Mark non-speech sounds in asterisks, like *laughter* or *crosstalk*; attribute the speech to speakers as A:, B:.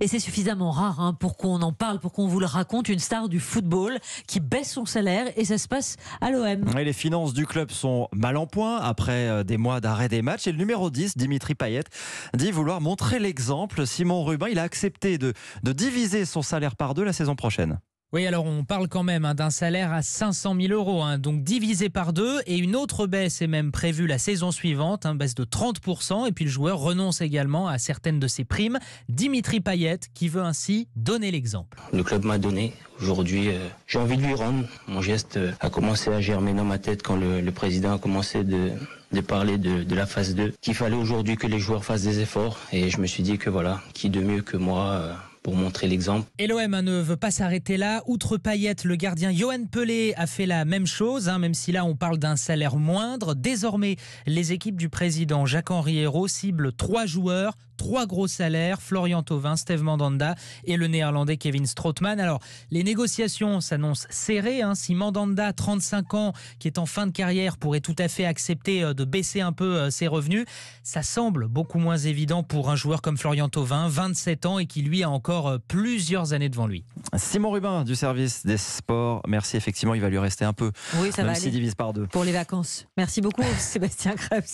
A: Et c'est suffisamment rare hein, pour qu'on en parle, pour qu'on vous le raconte. Une star du football qui baisse son salaire et ça se passe à l'OM.
B: les finances du club sont mal en point après euh, des mois d'arrêt des matchs. Et le numéro 10, Dimitri Payet, dit vouloir montrer l'exemple. Simon Rubin, il a accepté de, de diviser son salaire par deux la saison prochaine.
C: Oui, alors on parle quand même hein, d'un salaire à 500 000 euros, hein, donc divisé par deux, et une autre baisse est même prévue la saison suivante, une hein, baisse de 30%, et puis le joueur renonce également à certaines de ses primes. Dimitri Payet, qui veut ainsi donner l'exemple.
D: Le club m'a donné. Aujourd'hui, euh, j'ai envie de lui rendre. Mon geste euh, a commencé à germer dans ma tête quand le, président a commencé de, parler de, la phase 2, qu'il fallait aujourd'hui que les joueurs fassent des efforts, et je me suis dit que voilà, qui de mieux que moi euh, montrer l'exemple.
C: Et l'OM ne veut pas s'arrêter là. Outre Payet, le gardien Johan Pelé a fait la même chose, hein, même si là on parle d'un salaire moindre. Désormais, les équipes du président Jacques-Henri Hérault ciblent trois joueurs trois gros salaires, Florian Thauvin, Steve Mandanda et le néerlandais Kevin Strootman. Alors, les négociations s'annoncent serrées. Hein. Si Mandanda, 35 ans, qui est en fin de carrière, pourrait tout à fait accepter euh, de baisser un peu euh, ses revenus, ça semble beaucoup moins évident pour un joueur comme Florian Thauvin, 27 ans et qui lui a encore euh, plusieurs années devant lui.
B: Simon Rubin du service des sports, merci. Effectivement, il va lui rester un peu.
A: Oui, ça
B: même
A: va
B: s'il divise par deux.
A: Pour les vacances. Merci beaucoup, *laughs* Sébastien Krebs.